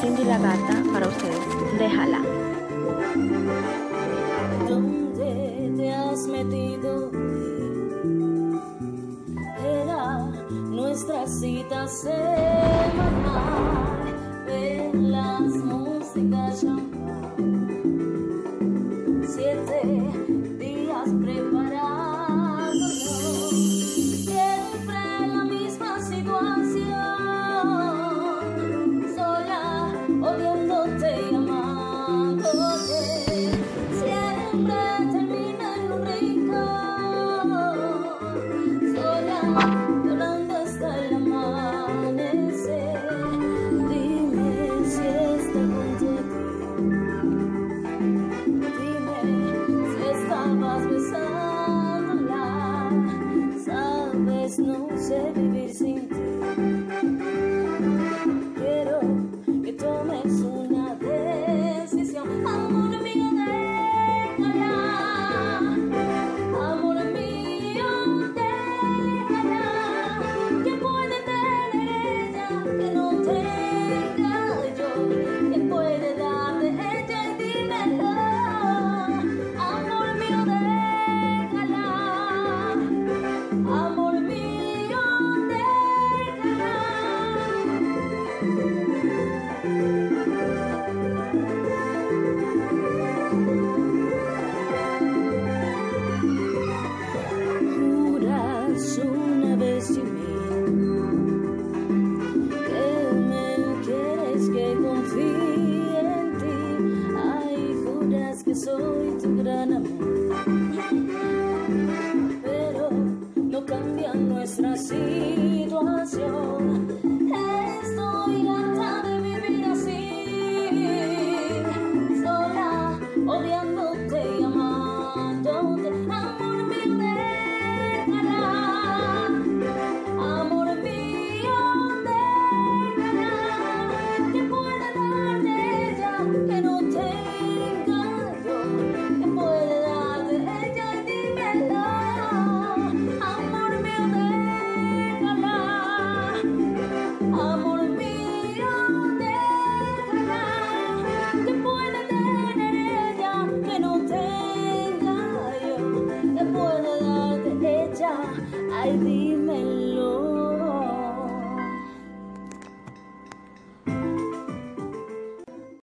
Cindy Lagarta para ustedes. Déjala. ¿Dónde te has metido? Era nuestra cita semanal. Ver las músicas champán. Siete não serve 18 grana, I'll be.